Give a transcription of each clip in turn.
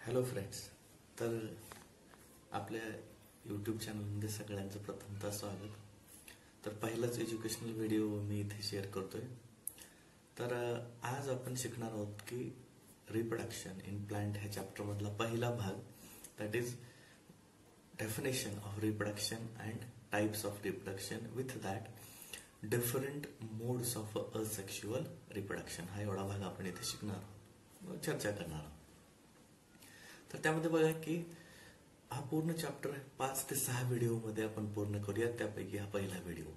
Hello friends तर आपल्या YouTube चॅनलमध्ये सगळ्यांचं प्रथमतः स्वागत. तर पहिलाच एज्युकेशनल व्हिडिओ मी इथे शेअर करतोय. तर आज आपण शिकणार आहोत की रिप्रोडक्शन इन प्लांट ह्या चॅप्टरमधला पहिला भाग that is definition of reproduction and types of reproduction with that different modes of asexual reproduction हा एवढा भाग आपण इथे शिकणार आहोत. चर्चा करणार आहोत. तर त्यामध्ये बघा की हा पूर्ण चॅप्टर पाच ते सहा व्हिडिओमध्ये आपण पूर्ण करूया. त्यापैकी हा पहिला व्हिडिओ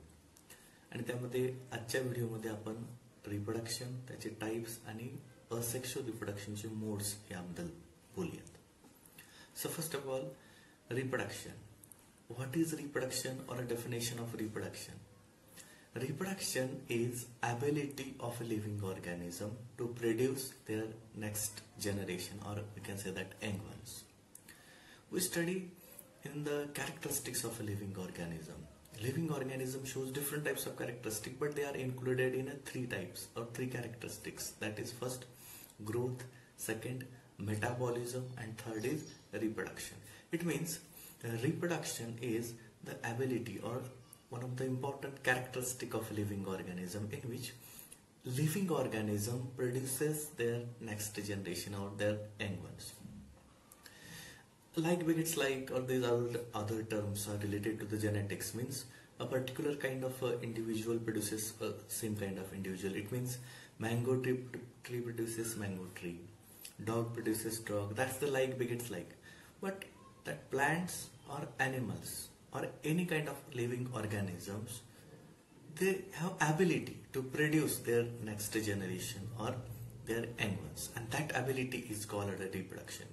आणि त्यामध्ये आजच्या व्हिडिओमध्ये आपण रिप्रोडक्शन त्याचे टाईप्स आणि असेक्शुअल रिप्रोडक्शनचे मोड्स याबद्दल बोलूयात. So first of all reproduction what is reproduction or a definition of reproduction Reproduction is ability of a living organism to produce their next generation or we can say that young ones. We study in the characteristics of a living organism. Living organism shows different types of characteristics but they are included in a three types or three characteristics. That is first growth, second metabolism and third is reproduction. It means uh, reproduction is the ability or one of the important characteristic of living organism in which living organism produces their next generation or their young ones. Like it's like or these other other terms are related to the genetics means a particular kind of uh, individual produces a same kind of individual. It means mango tree, tree produces mango tree. Dog produces dog. That's the like begets like. But that plants or animals or any kind of living organisms they have ability to produce their next generation or their young ones. And that ability is called a reproduction.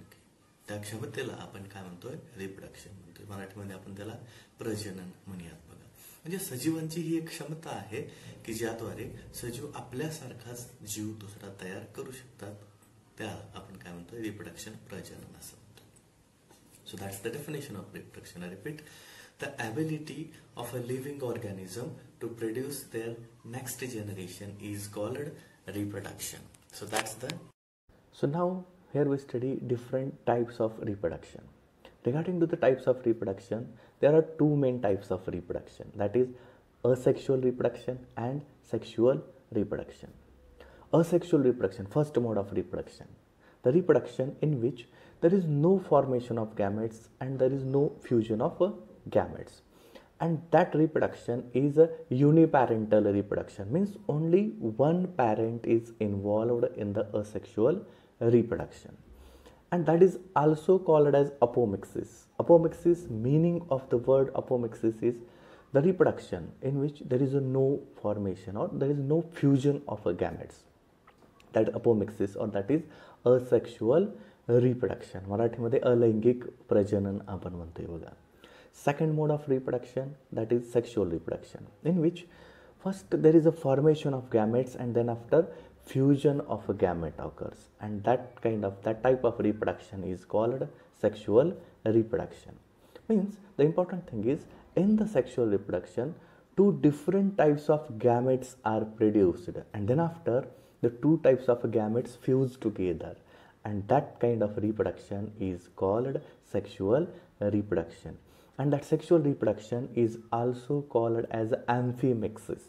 त्या क्षमतेला आपण काय म्हणतोय reproduction म्हणतोय मराठीमध्ये आपण त्याला प्रजनन म्हणूयात बघा म्हणजे सजीवांची ही एक क्षमता आहे की ज्याद्वारे सजीव आपल्यासारखाच जीव दुसरा तयार करू शकतात त्या आपण काय म्हणतोय रिप्रोडक्शन प्रजनन असं म्हणतो so that's the definition of reproduction I repeat the ability of a living organism to produce their next generation is called reproduction so that's the So now here we study different types of reproduction. Regarding to the types of reproduction, there are two main types of reproduction that is asexual reproduction and sexual reproduction. Asexual reproduction, first mode of reproduction, the reproduction in which there is no formation of gametes and there is no fusion of uh, gametes and that reproduction is a uniparental reproduction means only one parent is involved in the asexual reproduction and that is also called as apomixis apomixis meaning of the word apomixis is the reproduction in which there is a no formation or there is no fusion of a gametes that apomixis or that is asexual reproduction मराठीमध्ये अलैंगिक प्रजनन आपण म्हणतोय बघा second mode of reproduction that is sexual reproduction in which first there is a formation of gametes and then after fusion of a gamete occurs. And that kind of that type of reproduction is called sexual reproduction. Means the important thing is in the sexual reproduction two different types of gametes are produced and then after the two types of gametes fuse together. And that kind of reproduction is called sexual reproduction and that sexual reproduction is also called as amphimixis.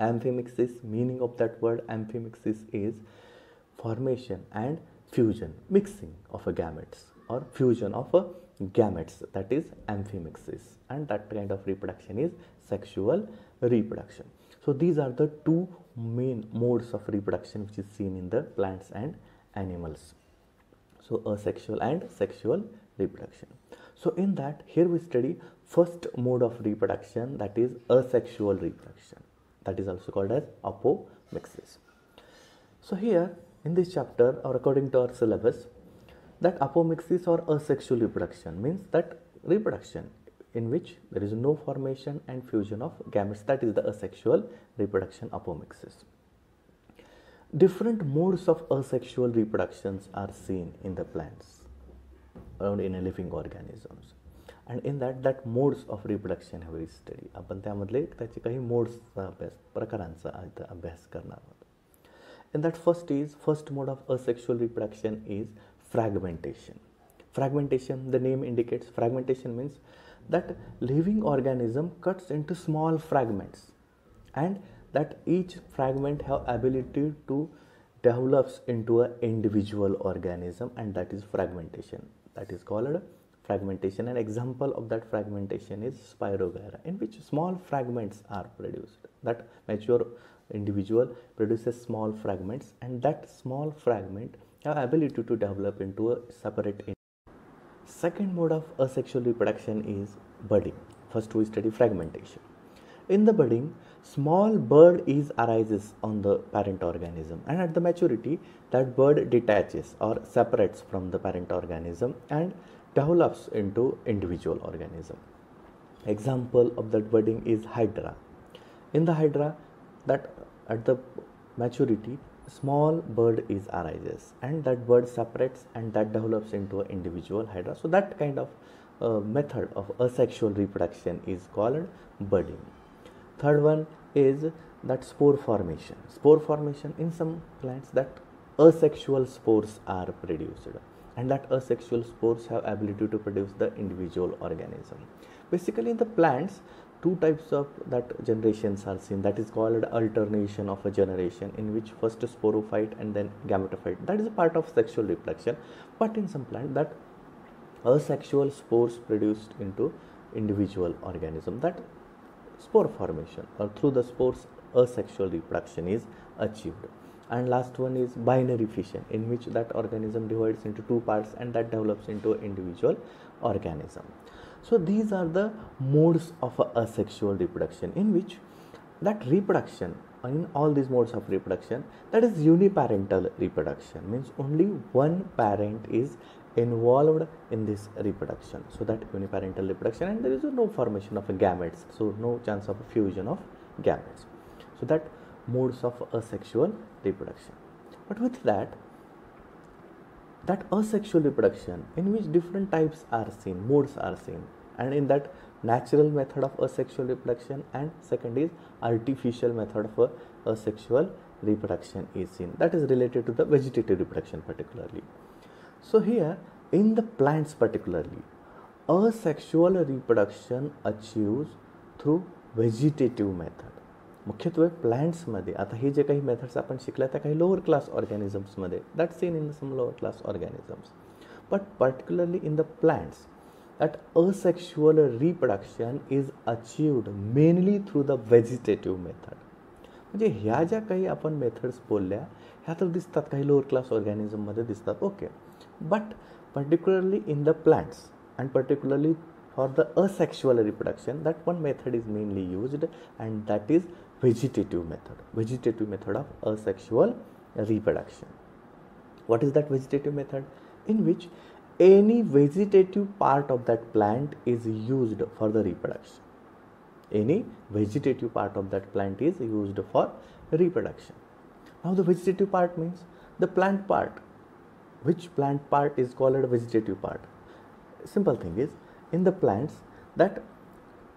Amphimixis meaning of that word amphimixis is formation and fusion mixing of a gametes or fusion of a gametes that is amphimixis. And that kind of reproduction is sexual reproduction. So these are the two main modes of reproduction which is seen in the plants and animals. So asexual and sexual reproduction so in that here we study first mode of reproduction that is asexual reproduction. That is also called as apomixis. So here in this chapter or according to our syllabus that apomixis or asexual reproduction means that reproduction in which there is no formation and fusion of gametes that is the asexual reproduction apomixis. Different modes of asexual reproductions are seen in the plants in a living organisms and in that that modes of reproduction have we study आपण त्यामधले त्याचे काही मोड्सचा अभ्यास प्रकारांचा आता अभ्यास करणार आहोत in that first is first mode of asexual reproduction is fragmentation. Fragmentation, the name indicates fragmentation means that living organism cuts into small fragments and that each fragment have ability to develops into an individual organism and that is fragmentation that is called fragmentation. An example of that fragmentation is spirogyra in which small fragments are produced. That mature individual produces small fragments and that small fragment have ability to develop into a separate individual. second mode of asexual reproduction is budding. First we study fragmentation in the budding small bud is arises on the parent organism and at the maturity that bud detaches or separates from the parent organism and develops into individual organism. Example of that budding is hydra. In the hydra that at the maturity small bud is arises and that bud separates and that develops into an individual hydra. So that kind of uh, method of asexual reproduction is called budding third one is that spore formation. Spore formation in some plants that asexual spores are produced and that asexual spores have ability to produce the individual organism. Basically in the plants two types of that generations are seen. That is called alternation of a generation in which first sporophyte and then gametophyte. That is a part of sexual reproduction. But in some plant that asexual spores produced into individual organism. That spore formation or through the spores asexual reproduction is achieved. And last one is binary fission in which that organism divides into two parts and that develops into individual organism. So these are the modes of asexual reproduction in which that reproduction in all these modes of reproduction that is uniparental reproduction means only one parent is involved in this reproduction. So that uniparental reproduction and there is no formation of gametes. So no chance of fusion of gametes. So that modes of asexual reproduction. But with that that asexual reproduction in which different types are seen modes are seen and in that natural method of asexual reproduction and second is artificial method of uh, asexual reproduction is seen. That is related to the vegetative reproduction particularly so here in the plants particularly, asexual reproduction achieves through vegetative method मुख्यत्वे प्लांट्समध्ये आता हे जे काही methods आपण शिकल्या त्या काही lower class ऑर्गॅनिझम्समध्ये that seen in some lower class organisms but particularly in the plants that asexual reproduction is achieved mainly through the vegetative method म्हणजे ह्या ज्या काही आपण मेथड्स बोलल्या ह्या तर दिसतात काही लोअर क्लास ऑर्गॅनिझममध्ये दिसतात. Okay but particularly in the plants and particularly for the asexual reproduction that one method is mainly used and that is vegetative method vegetative method of asexual reproduction. What is that vegetative method? In which any vegetative part of that plant is used for the reproduction. Any vegetative part of that plant is used for reproduction. Now the vegetative part means the plant part which plant part is called a vegetative part. Simple thing is in the plants that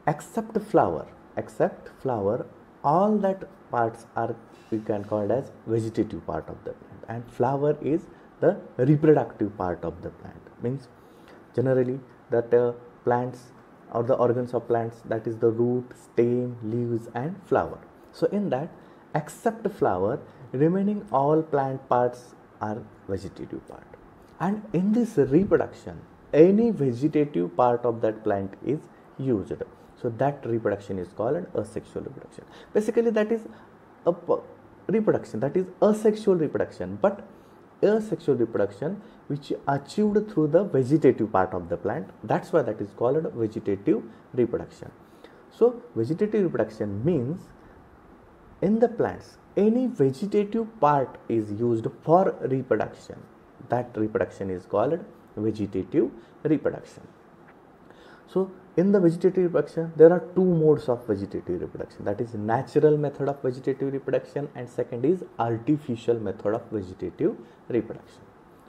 except flower except flower all that parts are we can call it as vegetative part of the plant. And flower is the reproductive part of the plant. Means generally that uh, plants or the organs of plants that is the root stem leaves and flower. So in that except flower remaining all plant parts are vegetative part. And in this reproduction any vegetative part of that plant is used. So that reproduction is called asexual reproduction. Basically that is a reproduction that is asexual reproduction. But asexual reproduction which achieved through the vegetative part of the plant that's why that is called vegetative reproduction. So vegetative reproduction means in the plants any vegetative part is used for reproduction. That reproduction is called vegetative reproduction. So in the vegetative reproduction there are two modes of vegetative reproduction. That is natural method of vegetative reproduction and second is artificial method of vegetative reproduction.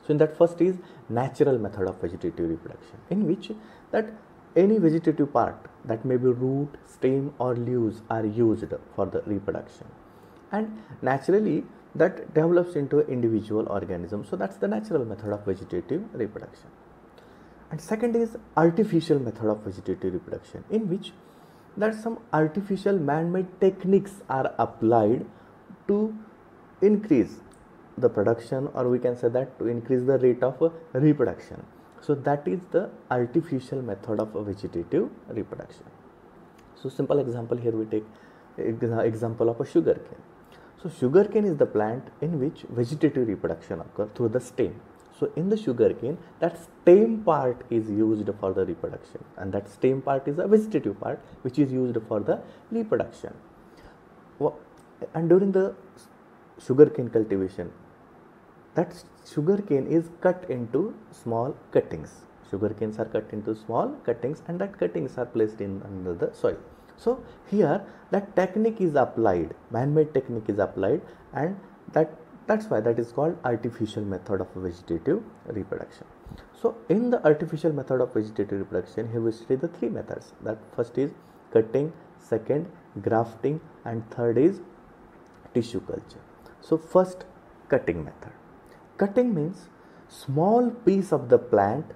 So in that first is natural method of vegetative reproduction in which that any vegetative part that may be root stem or leaves are used for the reproduction and naturally that develops into individual organism. So that's the natural method of vegetative reproduction. And second is artificial method of vegetative reproduction in which that some artificial man-made techniques are applied to increase the production or we can say that to increase the rate of reproduction so that is the artificial method of vegetative reproduction so simple example here we take example of a sugar cane so sugar cane is the plant in which vegetative reproduction occurs through the stem. So in the sugar cane that stem part is used for the reproduction and that stem part is a vegetative part which is used for the reproduction. And during the sugarcane cultivation that sugar cane is cut into small cuttings. Sugar canes are cut into small cuttings and that cuttings are placed in under the soil so here that technique is applied man-made technique is applied and that that's why that is called artificial method of vegetative reproduction. So in the artificial method of vegetative reproduction here we study the three methods. That first is cutting second grafting and third is tissue culture. So first cutting method. Cutting means small piece of the plant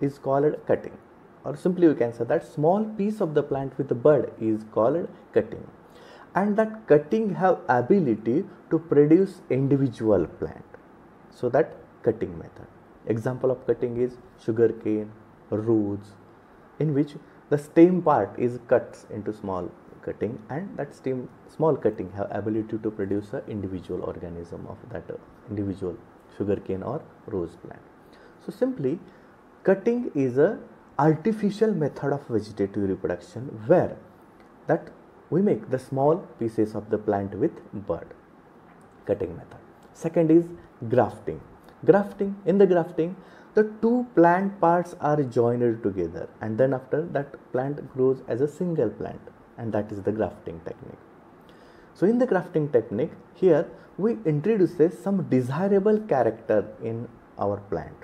is called cutting or simply we can say that small piece of the plant with the bud is called cutting. And that cutting have ability to produce individual plant. So that cutting method. Example of cutting is sugar cane roots in which the stem part is cut into small cutting and that stem small cutting have ability to produce a individual organism of that individual sugarcane or rose plant. So simply cutting is a artificial method of vegetative reproduction where that we make the small pieces of the plant with bud cutting method second is grafting grafting in the grafting the two plant parts are joined together and then after that plant grows as a single plant and that is the grafting technique. So in the grafting technique here we introduce some desirable character in our plant.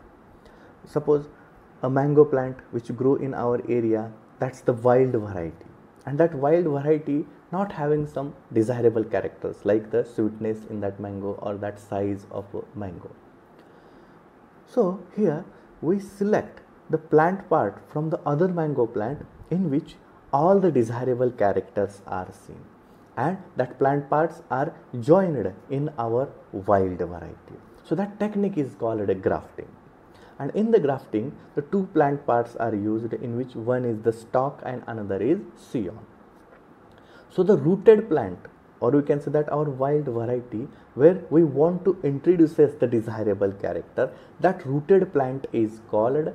Suppose a mango plant which grow in our area that's the wild variety and that wild variety not having some desirable characters like the sweetness in that mango or that size of mango. So here we select the plant part from the other mango plant in which all the desirable characters are seen and that plant parts are joined in our wild variety. So that technique is called a grafting. And in the grafting, the two plant parts are used in which one is the stock and another is scion. So the rooted plant or we can say that our wild variety where we want to introduce the desirable character that rooted plant is called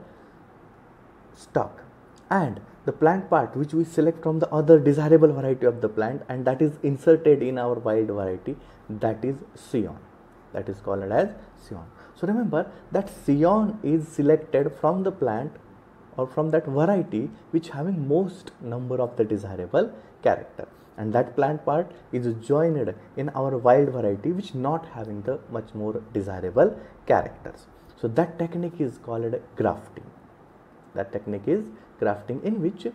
stock and the plant part which we select from the other desirable variety of the plant and that is inserted in our wild variety that is scion that is called as scion so remember that scion is selected from the plant or from that variety which having most number of the desirable character. And that plant part is joined in our wild variety which not having the much more desirable characters. So that technique is called grafting. That technique is grafting in which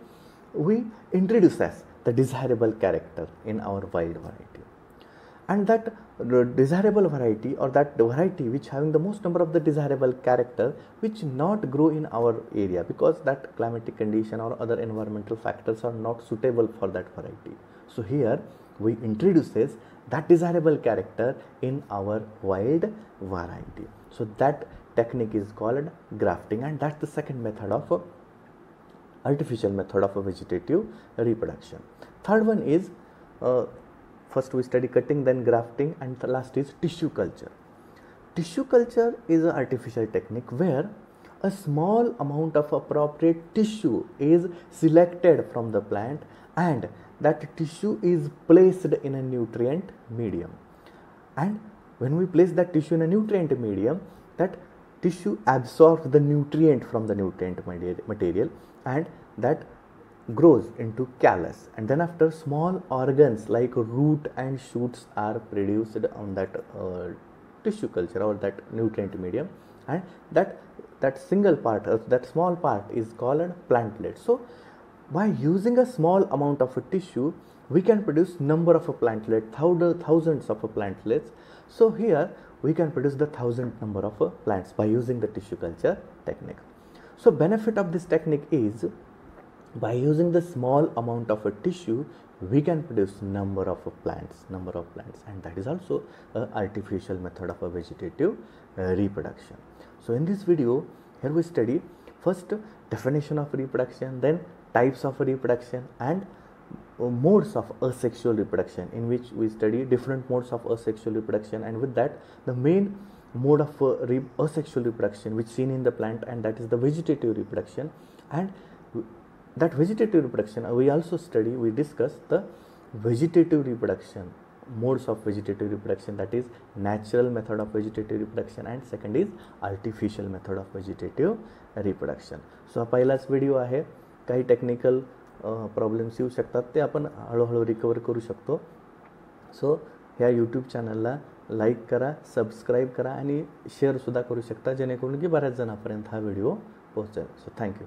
we introduce as the desirable character in our wild variety and that desirable variety or that variety which having the most number of the desirable character which not grow in our area because that climatic condition or other environmental factors are not suitable for that variety so here we introduces that desirable character in our wild variety so that technique is called grafting and that's the second method of artificial method of vegetative reproduction. Third one is uh, first we study cutting then grafting and the last is tissue culture. Tissue culture is an artificial technique where a small amount of appropriate tissue is selected from the plant and that tissue is placed in a nutrient medium and when we place that tissue in a nutrient medium that tissue absorbs the nutrient from the nutrient material and that grows into callus and then after small organs like root and shoots are produced on that uh, tissue culture or that nutrient medium and that that single part of that small part is called plantlet so by using a small amount of a tissue we can produce number of a plantlet, thousands of a plantlets. So here we can produce the thousand number of uh, plants by using the tissue culture technique. So benefit of this technique is by using the small amount of a tissue we can produce number of plants number of plants and that is also artificial method of a vegetative uh, reproduction. So in this video here we study first definition of reproduction then types of reproduction and uh, modes of asexual reproduction in which we study different modes of asexual reproduction and with that the main mode of uh, re- asexual reproduction which seen in the plant and that is the vegetative reproduction and that vegetative reproduction we also study we discuss the vegetative reproduction modes of vegetative reproduction that is natural method of vegetative reproduction and second is artificial method of vegetative reproduction so हा पहिलाच video आहे काही technical problems येऊ शकतात ते आपण हळूहळू recover करू शकतो सो ह्या यूट्यूब चॅनलला लाईक करा सबस्क्राईब करा आणि शेअरसुद्धा करू शकता जेणेकरून की बऱ्याच जणांपर्यंत हा व्हिडिओ पोहोचेल सो थँक्यू